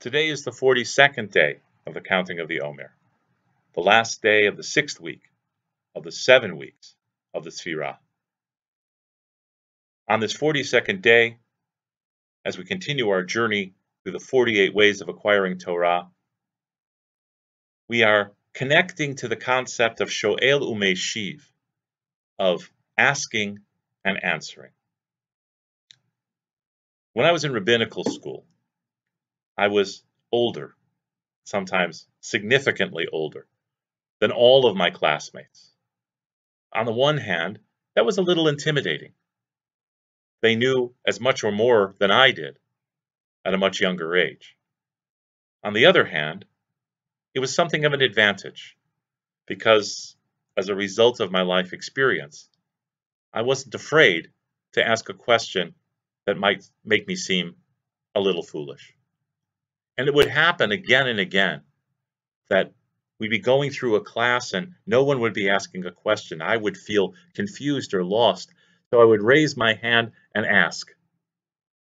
Today is the 42nd day of the counting of the Omer, the last day of the sixth week of the seven weeks of the Sfirah. On this 42nd day, as we continue our journey through the 48 ways of acquiring Torah, we are connecting to the concept of Sho'eil u'Meishiv, of asking and answering. When I was in rabbinical school, I was older, sometimes significantly older, than all of my classmates. On the one hand, that was a little intimidating. They knew as much or more than I did at a much younger age. On the other hand, it was something of an advantage because as a result of my life experience, I wasn't afraid to ask a question that might make me seem a little foolish. And it would happen again and again that we'd be going through a class and no one would be asking a question. I would feel confused or lost. So I would raise my hand and ask.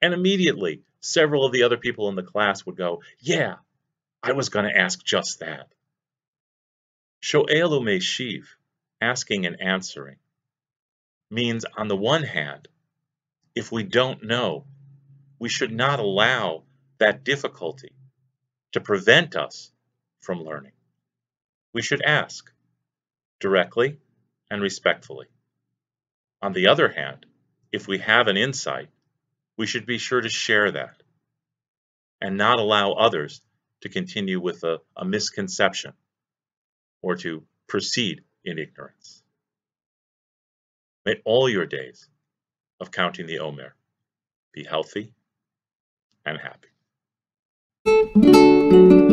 And immediately, several of the other people in the class would go, Yeah, I was going to ask just that. Sho'eil u'Meishiv, asking and answering, means on the one hand, if we don't know, we should not allow that difficulty to prevent us from learning. We should ask directly and respectfully. On the other hand, if we have an insight, we should be sure to share that and not allow others to continue with a, a misconception or to proceed in ignorance. May all your days of counting the Omer be healthy and happy. Música